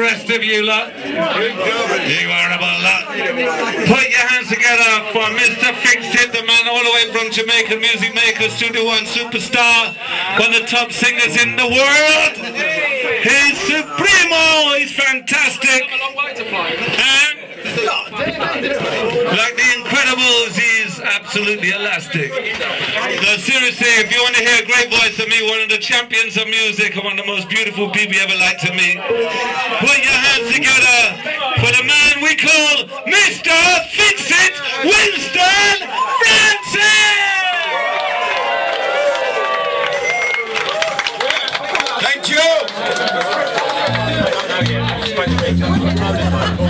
rest of you lot. You horrible lot. Put your hands together for Mr. Fix It, the man all the way from Jamaica, music maker, Studio One superstar, one of the top singers in the world. He's Supremo. Oh, he's fantastic. And like the Incredibles, he's absolutely elastic. No, seriously, if you want to hear a great voice of me, one of the champions of music and one of the most beautiful people you ever liked to meet, put your hands together for the man we call Mr. Fix-It, Winston Francis! Thank you.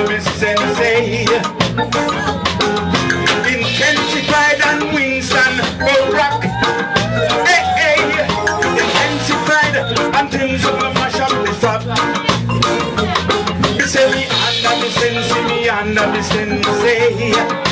Under sensei. Intensified and Winston rock Hey, hey. Intensified and things will mash up the top Me say me under me sensei, me under me sensei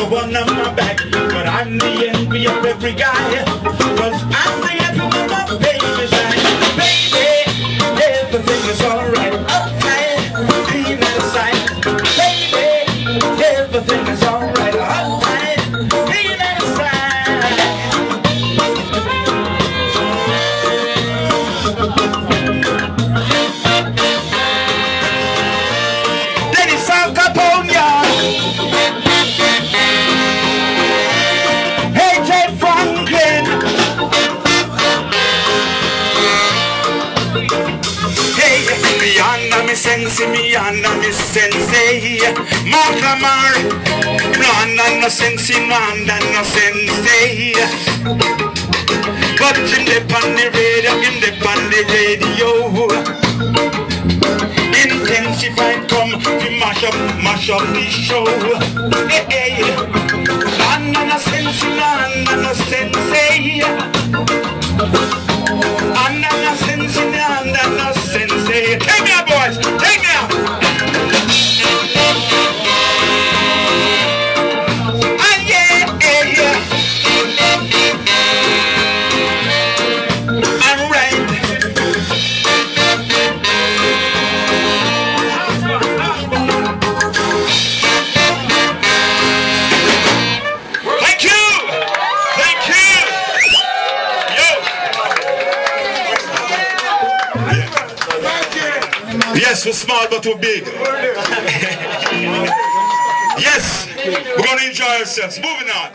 the one on my back But I'm the envy of every guy. Cause I'm the under me sensei, me under sensei. Makamar, no under no sensei, no sensei. But him dey on the radio, him dey on the radio intensified come to mash up, mash up the show. Hey, hey. Under no sense, under no sense, hey. Under Yes, we're small but we're big. Yes, we're going to enjoy ourselves. Moving on.